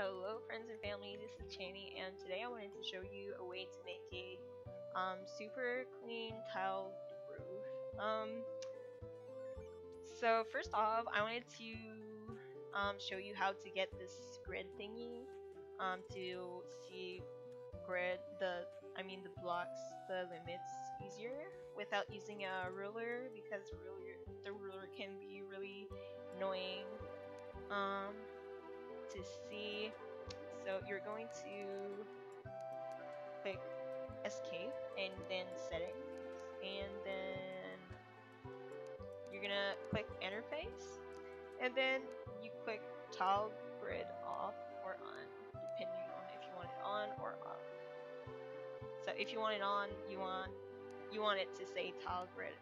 Hello friends and family, this is Chanie and today I wanted to show you a way to make a um, super clean tile roof. Um, so first off, I wanted to um, show you how to get this grid thingy um, to see grid the I mean the blocks, the limits easier without using a ruler because ruler the ruler can be really annoying. Um, to see. So you're going to click escape and then settings and then you're gonna click interface and then you click tile grid off or on depending on if you want it on or off. So if you want it on, you want you want it to say tile grid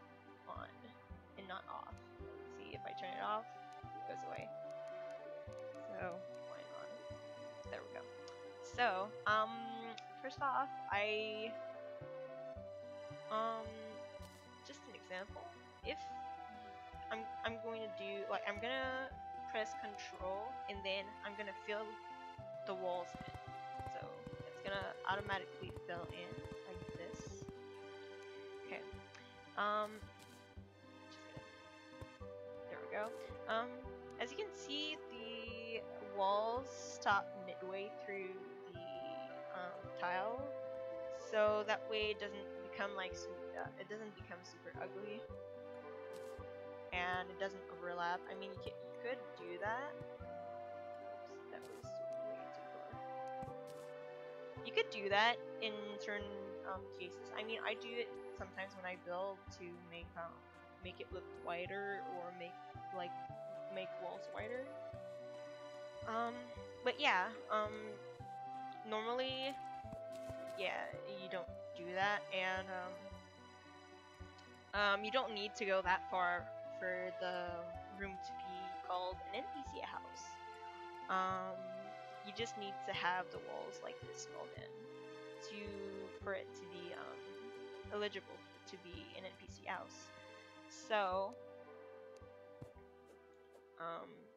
on and not off. See if I turn it off, it goes away. So there we go. So, um, first off, I, um, just an example. If I'm, I'm going to do, like, I'm gonna press control and then I'm gonna fill the walls in. So, it's gonna automatically fill in like this. Okay. Um, there we go. Um, as you can see, the walls stop midway through the um, tile, so that way it doesn't become like uh, it doesn't become super ugly, and it doesn't overlap. I mean, you, can, you could do that. Oops, that was way too far. You could do that in certain um, cases. I mean, I do it sometimes when I build to make um, make it look wider or make like make walls wider. Um, but yeah, um, normally, yeah, you don't do that, and um, um, you don't need to go that far for the room to be called an NPC house. Um, you just need to have the walls like this filled in to for it to be um, eligible to be an NPC house. So, um.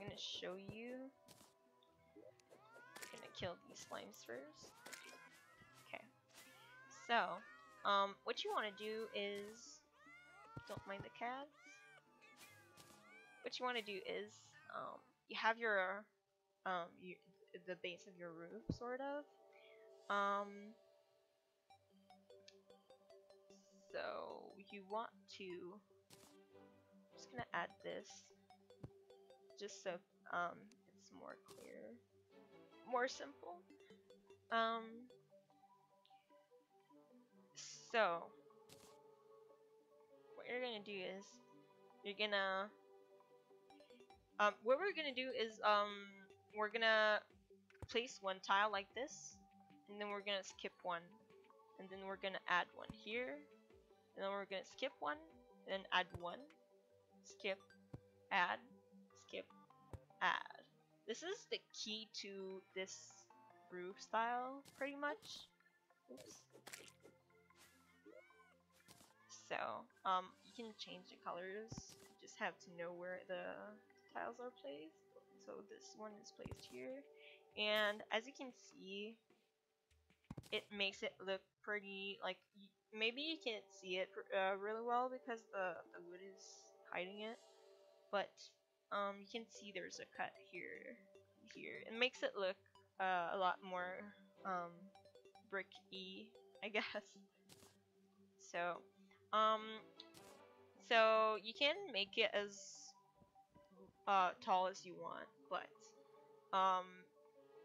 I'm gonna show you. I'm gonna kill these slimes first. Okay. So, um, what you want to do is, don't mind the cats. What you want to do is, um, you have your, um, your, the base of your roof, sort of. Um, so you want to, I'm just gonna add this just so um, it's more clear, more simple. Um, so, what you're gonna do is, you're gonna, um, what we're gonna do is, um, we're gonna place one tile like this, and then we're gonna skip one, and then we're gonna add one here, and then we're gonna skip one, and then add one, skip, add, add. This is the key to this roof style, pretty much. Oops. So, um, you can change the colors. You just have to know where the tiles are placed. So this one is placed here. And as you can see, it makes it look pretty, like, maybe you can't see it uh, really well because the, the wood is hiding it. But um, you can see there's a cut here, here. It makes it look uh, a lot more um, bricky, I guess. So, um, so you can make it as uh, tall as you want, but um,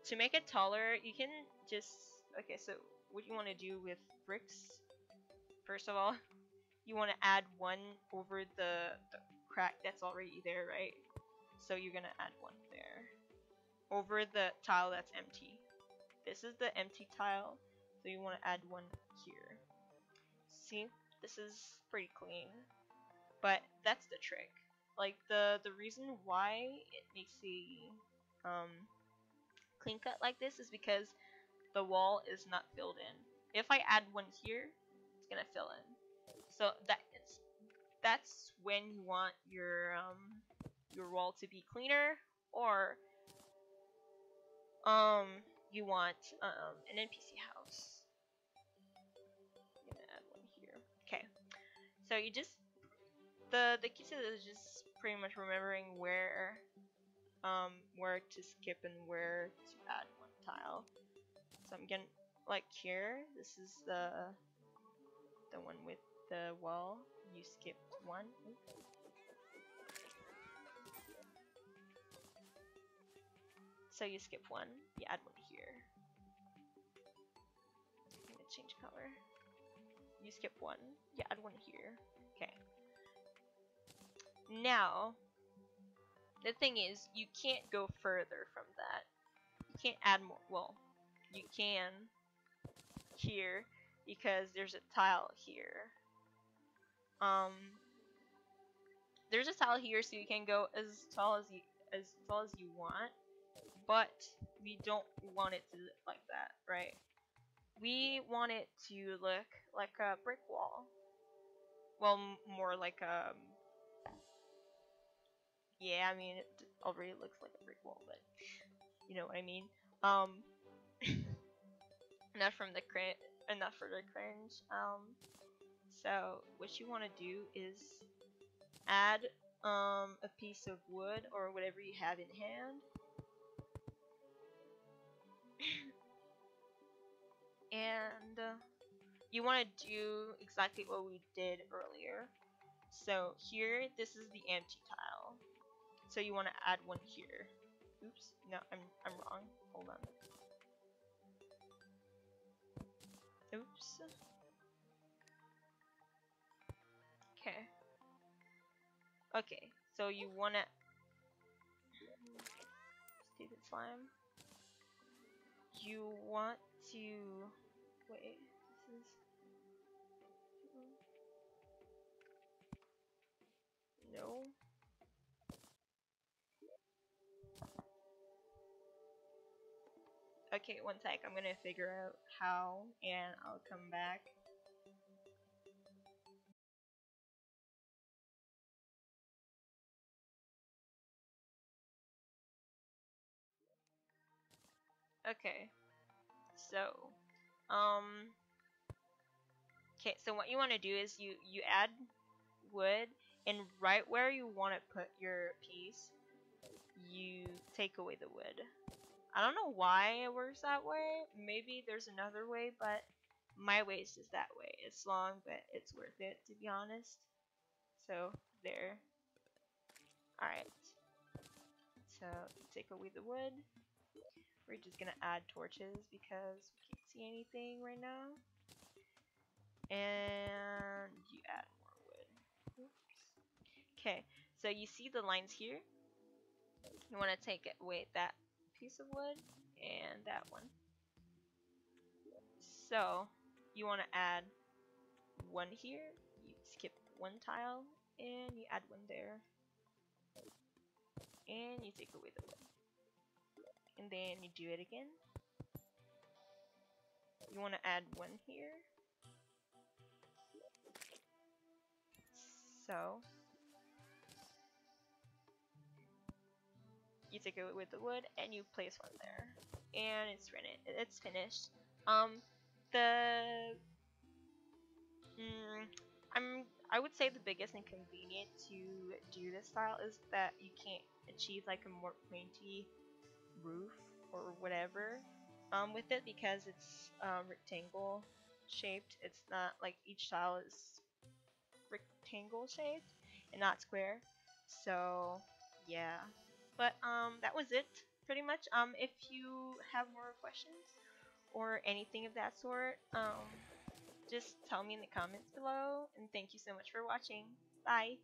to make it taller, you can just okay. So what you want to do with bricks? First of all, you want to add one over the, the crack that's already there, right? So you're gonna add one there. Over the tile that's empty. This is the empty tile, so you want to add one here. See, this is pretty clean. But that's the trick. Like the the reason why it makes the um, clean cut like this is because the wall is not filled in. If I add one here, it's gonna fill in. So that that's when you want your um, your wall to be cleaner or um, you want um, an NPC house. I'm gonna add one here. Okay, so you just the the key to this is just pretty much remembering where um where to skip and where to add one tile. So I'm gonna like here. This is the the one with the wall. You skip one. So you skip one, you add one here. I'm gonna change color. You skip one, you add one here. Okay. Now, the thing is, you can't go further from that. You can't add more. Well, you can here because there's a tile here. Um, there's a tile here, so you can go as tall as you as tall as you want but we don't want it to look like that, right? We want it to look like a brick wall. Well, more like a... Um, yeah, I mean, it already looks like a brick wall, but you know what I mean. Um, not from the cringe, enough for the cringe. Um, so what you want to do is add um a piece of wood or whatever you have in hand and uh, you want to do exactly what we did earlier. So here, this is the empty tile. So you want to add one here. Oops, no, I'm, I'm wrong. Hold on. Oops. Okay, so you want to... Stupid slime. You want to wait this is no. Okay one sec I'm gonna figure out how and I'll come back Okay. So, um, okay, so what you want to do is you, you add wood, and right where you want to put your piece, you take away the wood. I don't know why it works that way. Maybe there's another way, but my waist is that way. It's long, but it's worth it, to be honest. So, there. Alright. So, take away the wood. We're just gonna add torches because we can't see anything right now. And you add more wood. Okay, so you see the lines here? You want to take it, wait, that piece of wood and that one. So, you want to add one here, you skip one tile, and you add one there. And you take away the wood and then you do it again. You want to add one here. So, you take it with the wood and you place one there, and it's finished. It's finished. Um, the mm, I'm I would say the biggest inconvenience to do this style is that you can't achieve like a more pointy roof or whatever um, with it because it's um, rectangle shaped. It's not like each tile is rectangle shaped and not square. So yeah, but um, that was it pretty much. Um, if you have more questions or anything of that sort, um, just tell me in the comments below. And thank you so much for watching. Bye.